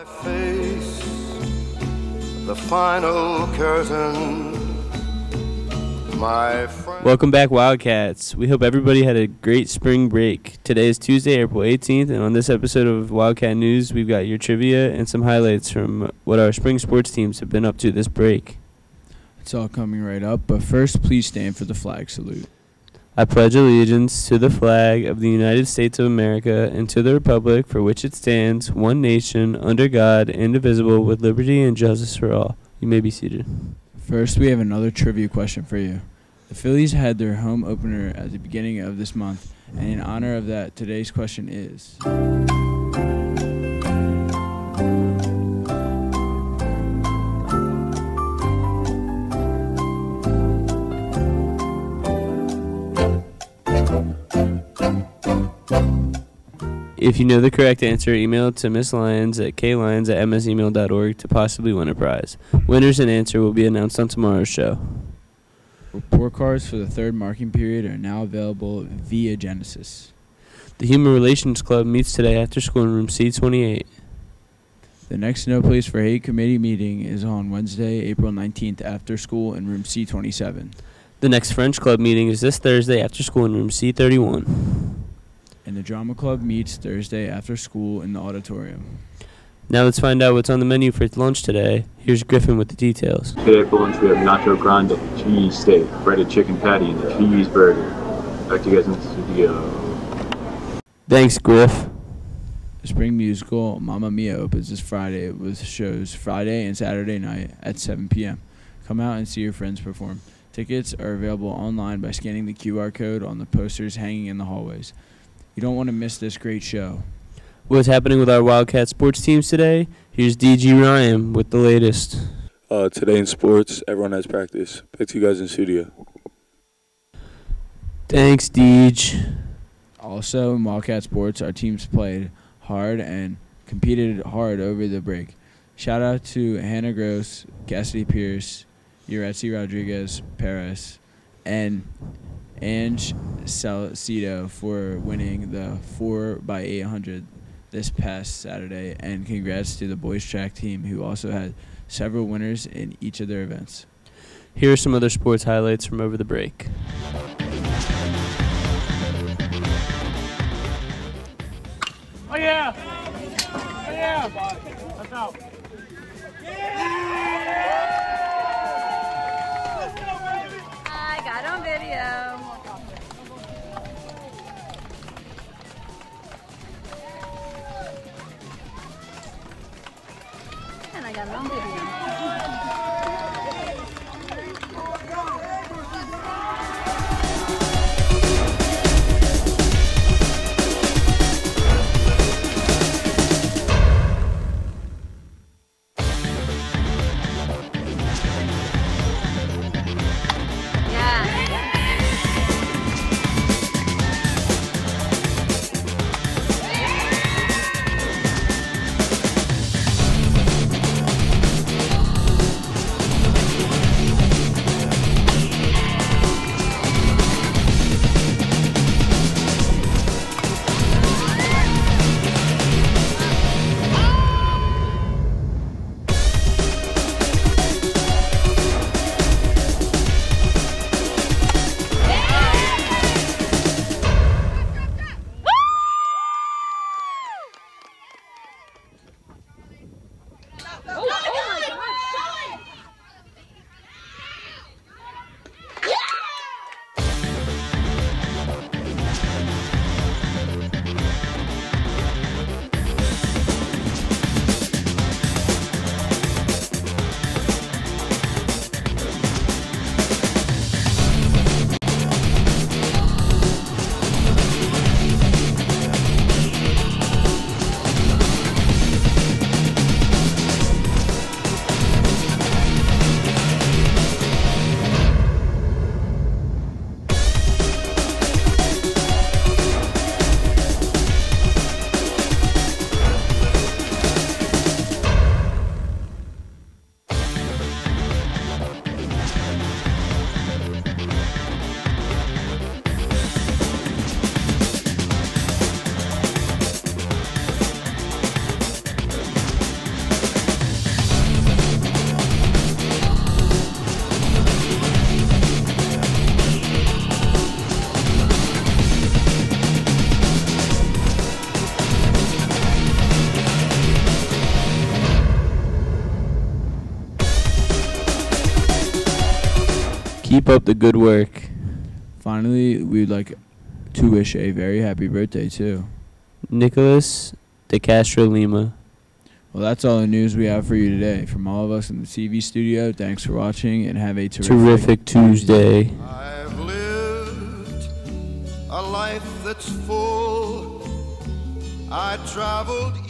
I face the final curtain. My friend. Welcome back, Wildcats. We hope everybody had a great spring break. Today is Tuesday, April 18th, and on this episode of Wildcat News, we've got your trivia and some highlights from what our spring sports teams have been up to this break. It's all coming right up, but first, please stand for the flag salute. I pledge allegiance to the flag of the United States of America and to the republic for which it stands, one nation, under God, indivisible, with liberty and justice for all. You may be seated. First, we have another trivia question for you. The Phillies had their home opener at the beginning of this month, and in honor of that, today's question is If you know the correct answer, email to Miss Lyons at klyons at msemail.org to possibly win a prize. Winners and answer will be announced on tomorrow's show. Report cards for the third marking period are now available via Genesis. The Human Relations Club meets today after school in room C28. The next No Place for Hate committee meeting is on Wednesday, April 19th after school in room C27. The next French Club meeting is this Thursday after school in room C31. And the Drama Club meets Thursday after school in the auditorium. Now let's find out what's on the menu for lunch today. Here's Griffin with the details. Today for lunch we have nacho grande, cheese steak, breaded chicken patty, and a cheeseburger. Back to you guys in the studio. Thanks, Griff. The spring musical Mamma Mia opens this Friday with shows Friday and Saturday night at 7 p.m. Come out and see your friends perform. Tickets are available online by scanning the QR code on the posters hanging in the hallways. You don't want to miss this great show. What's happening with our Wildcat sports teams today? Here's DG Ryan with the latest. Uh, today in sports, everyone has practice. Back to you guys in studio. Thanks, Deej. Also, in Wildcat Sports, our teams played hard and competed hard over the break. Shout out to Hannah Gross, Cassidy Pierce, Uretzi Rodriguez Paris, and Ange Salcido for winning the 4x800 this past Saturday. And congrats to the boys track team, who also had several winners in each of their events. Here are some other sports highlights from over the break. Oh yeah! Oh yeah! That's out. I video. And I got it on video. Keep up the good work. Finally, we'd like to wish a very happy birthday too. Nicholas De Castro Lima. Well, that's all the news we have for you today. From all of us in the TV studio, thanks for watching and have a terrific, Terrific Tuesday. I've lived a life that's full. I traveled